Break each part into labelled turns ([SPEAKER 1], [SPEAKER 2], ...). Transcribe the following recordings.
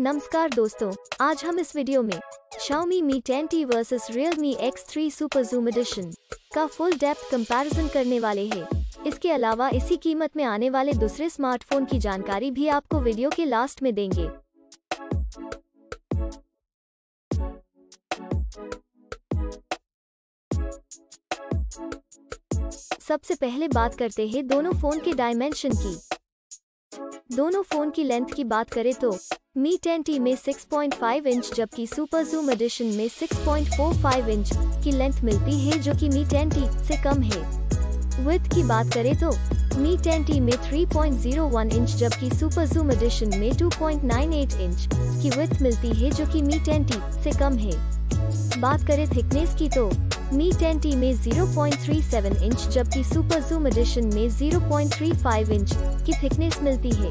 [SPEAKER 1] नमस्कार दोस्तों, आज हम इस वीडियो में Xiaomi Mi 10T versus Realme X3 Super Zoom Edition का फुल डेप्थ कंपैरिजन करने वाले हैं। इसके अलावा इसी कीमत में आने वाले दूसरे स्मार्टफ़ोन की जानकारी भी आपको वीडियो के लास्ट में देंगे। सबसे पहले बात करते हैं दोनों फ़ोन के डायमेंशन की। दोनों फ़ोन की लेंथ की बात करें तो मी 10T में 6.5 इंच जबकि सुपर जूम एडिशन में 6.45 इंच की लेंथ मिलती है जो कि मी 10T से कम है। विथ की बात करें तो मी 10T में 3.01 इंच जबकि सुपर जूम एडिशन में 2.98 इंच की विथ मिलती है जो कि मी 10T से कम है। बात करें थिकनेस की तो मी 10T में 0.37 इंच जबकि सुपर जूम एडिशन में 0.35 इंच की थिकनेस मिलती है।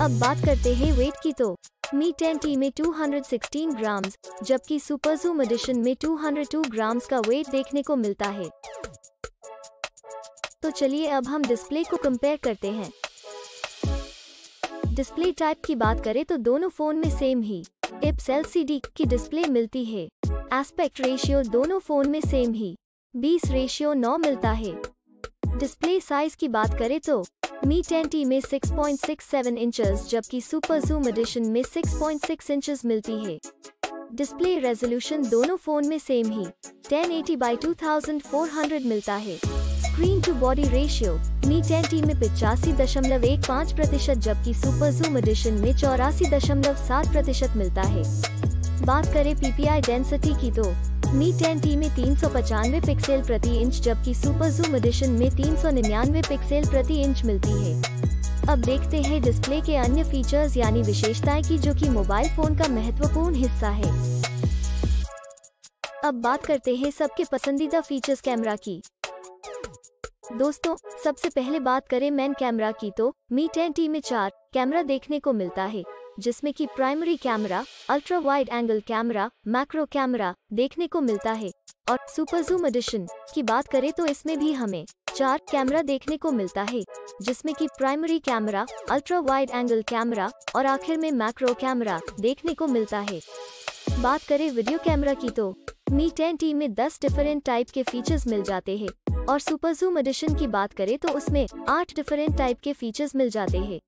[SPEAKER 1] अब बात करते हैं वेट की तो। मी 10T में 216 ग्राम्स जबकि सुपर जूम एडिशन में 202 ग्राम्स का वेट देखने को मिलता है। तो चलिए अब हम डिस्प्ले को कंपेयर करते हैं। डिस्प्ले टाइप की बात करें तो दोनों फ़ोन में सेम ही। इप्स एलसीडी की डिस्प्ले मिलती है। एस्पेक्ट रेशियो दोनों फ़ोन में सेम ही. 20 रेशियो 9 मिलता है. डिस्प्ले साइज़ की बात करें तो मी 10T में 6.67 इंचेस जबकि सुपर जूम एडिशन में 6.6 इंचेस मिलती है. डिस्प्ले रेजोल्यूशन दोनों फ़ोन में सेम ही. 1080 बाई 2400 मिलता है. Screen to body ratio Mi 10T में पिचासी दशमलव एक पाँच प्रतिशत, जबकि सुपर जूम एडिशन में चौरासी दशमलव सात प्रतिशत मिलता है. बात करें पीपीआई डेंसिटी की तो मी 10T में तीन सौ पचानवे पिक्सल प्रति इंच जबकि सुपर जूम एडिशन में तीन सौ निन्यानवे पिक्सल प्रति इंच मिलती है। अब देखते हैं डिस्प्ले के अन्य फीचर्स यानी विशेषताएँ की, जो कि मोबाइल फ़ोन का महत्वपूर्ण हिस्सा है। अब बात करते हैं सबके पसंदीदा फीचर्स कैमरा की। दोस्तों, सबसे पहले बात करें मैन कैमरा की तो मी 10T में चार कैमरा देखने को मिलता है। जिसमें कि primary camera ultra wide angle camera macro camera देखने को मिलता है। और सुपर जूम एडिशन की बात करें तो इसमें भी हमें चार कैमरा देखने को मिलता है, जिसमें कि primary camera ultra wide angle camera और आखिर में मैक्रो कैमरा देखने को मिलता है। बात करें वीडियो कैमरा की तो मी 10T में 10 डिफरेंट टाइप के फीचर्स मिल जाते हैं। और सुपर जूम एडिशन की बात करें तो उसमें आठ डिफरेंट टाइप के फीचर्स मिल जाते हैं।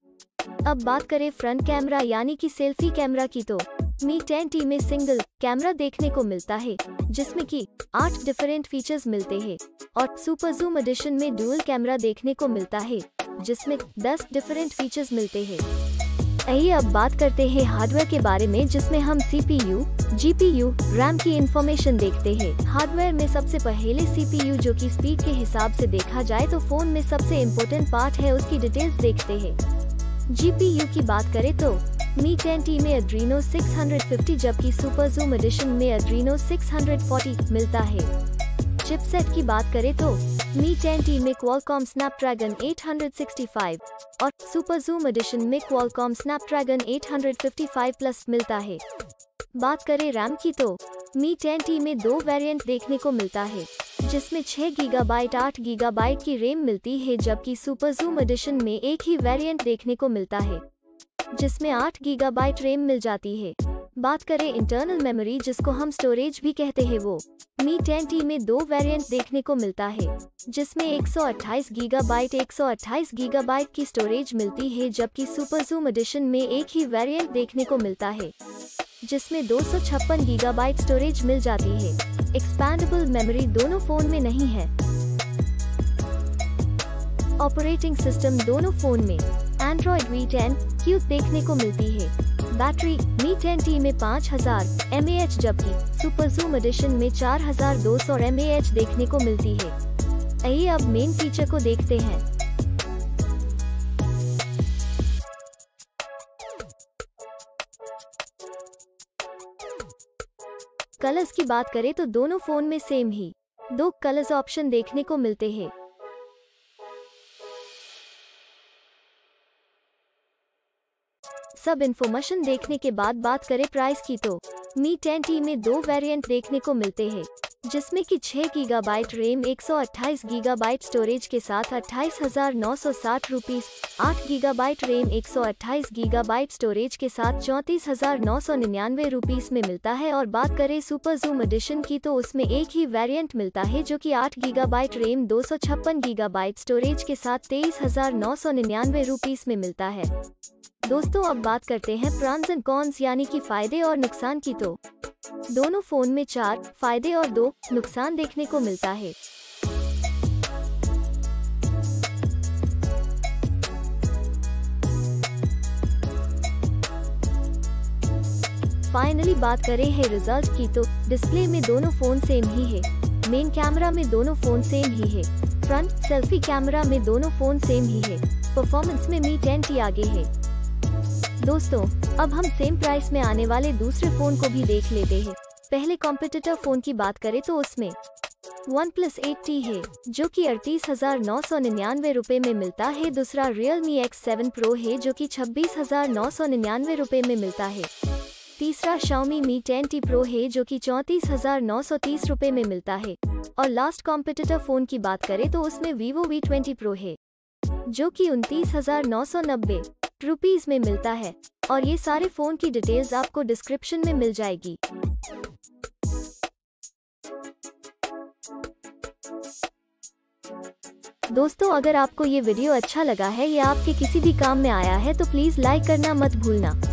[SPEAKER 1] अब बात करें फ्रंट कैमरा यानी कि सेल्फी कैमरा की तो। मी 10T में सिंगल कैमरा देखने को मिलता है जिसमें कि आठ डिफरेंट फीचर्स मिलते हैं और सुपर जूम एडिशन में डुअल कैमरा देखने को मिलता है जिसमें 10 डिफरेंट फीचर्स मिलते हैं। आइए अब बात करते हैं हार्डवेयर के बारे में जिसमें हम सीपीयू, जीपीयू, रैम की इंफॉर्मेशन देखते हैं। हार्डवेयर में सबसे पहले सीपीयू जो कि स्पीड के हिसाब से देखा जाए तो फ़ोन में सबसे इम्पोर्टेंट पार्ट है उसकी डिटेल्स देखते हैं। जीपीयू की बात करें तो मी 10T में अड्रीनो 650 जबकि सुपर जूम एडिशन में अड्रीनो 640 मिलता है। चिपसेट की बात करें तो मी 10T में क्वालकॉम स्नैपड्रैगन 865 और सुपर जूम एडिशन में क्वालकॉम स्नैपड्रैगन 855 प्लस मिलता है। बात करें रैम की तो मी 10T में दो वेरिएंट देखने को मिलता है, जिसमें 6 गीगाबाइट 8 गीगाबाइट की रेम मिलती है, जबकि सुपर जूम एडिशन में एक ही वेरिएंट देखने को मिलता है, जिसमें 8 गीगाबाइट रैम मिल जाती है। बात करें इंटरनल मेमोरी जिसको हम स्टोरेज भी कहते हैं वो। मी 10T में दो वेरिएंट देखने को मिलता है, जिसमें 128 गीगाबाइट 128 गीगाबाइट की स्टोरेज मिलती है, जबकि सुपर जूम एडिशन में एक ही वेरिएंट देखने को मिलता है, जिसमें दो गीगाबाइट स्टोरेज मिल जाती है। एक्सपैंडेबल मेमोरी दोनों फ़ोन में नहीं है। ऑपरेटिंग सिस्टम दोनों फ़ोन में। एंड्रॉइड वी टेन क्यू देखने को मिलती है। बैटरी मी 10T में 5000 mAh जबकि सुपर जूम एडिशन में 4200 mAh देखने को मिलती है। आइए अब मेन फीचर को देखते हैं। कलर्स की बात करें तो दोनों फ़ोन में सेम ही। दो कलर्स ऑप्शन देखने को मिलते हैं। सब इन्फॉर्मेशन देखने के बाद बात करें प्राइस की तो। मी 10T में दो वेरिएंट देखने को मिलते हैं, जिसमें कि 6 गीगाबाइट रैम 128 गीगाबाइट स्टोरेज के साथ अट्ठाईस हज़ार नौ सौ साठ रूपीज आठ gigabyte RAM 128 gigabyte storage के साथ चौंतीस हज़ार नौ सौ निन्यानवे रूपीज में मिलता है और बात करें सुपर जूम एडिशन की तो उसमें एक ही वेरिएंट मिलता है जो कि 8 गीगाबाइट रैम दो सौ छप्पन गीगाबाइट स्टोरेज के साथ तेईस हज़ार नौ सौ निन्यानवे रूपीज में मिलता है। दोस्तों, अब बात करते हैं प्रॉन्स एंड कॉन्स यानी कि फ़ायदे और नुकसान की तो। दोनों फ़ोन में चार, फ़ायदे और दो नुकसान देखने को मिलता है। फाइनली बात करें है रिज़ल्ट की तो डिस्प्ले में दोनों फ़ोन सेम ही है। मेन कैमरा में दोनों फ़ोन सेम ही है। फ्रंट सेल्फी कैमरा में दोनों फ़ोन सेम ही है। परफॉर्मेंस में मी टेन टी आगे है। दोस्तों, अब हम सेम प्राइस में आने वाले दूसरे फ़ोन को भी देख लेते हैं। पहले कॉम्पिटिटर फ़ोन की बात करें तो उसमें वन प्लस एट टी है, जो कि अड़तीस हज़ार नौ सौ निन्यानवे रूपए में मिलता है। दूसरा Realme X seven pro है, जो कि छब्बीस हज़ार नौ सौ निन्यानवे रूपए में मिलता है। तीसरा Xiaomi Mi 10T प्रो है, जो कि चौंतीस हज़ार नौ सौ तीस रूपए में मिलता है। और लास्ट कॉम्पिटिटर फ़ोन की बात करें तो उसमें वीवो वी ट्वेंटी प्रो है, जो कि उनतीस हज़ार नौ सौ नब्बे रुपीज़ में मिलता है और ये सारे फ़ोन की डिटेल्स आपको डिस्क्रिप्शन में मिल जाएगी। दोस्तों, अगर आपको ये वीडियो अच्छा लगा है या आपके किसी भी काम में आया है तो प्लीज़ लाइक करना मत भूलना।